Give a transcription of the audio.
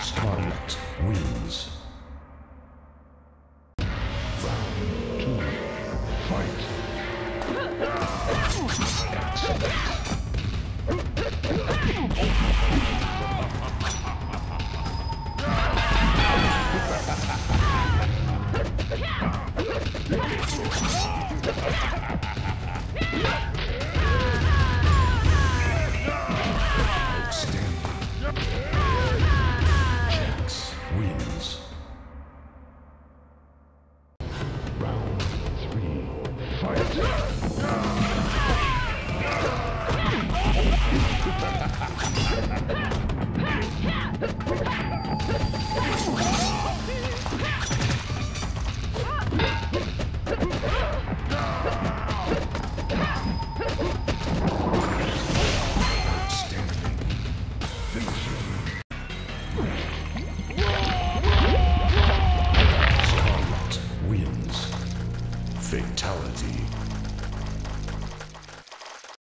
Scarlet wins. Ha ha ha! Fatality.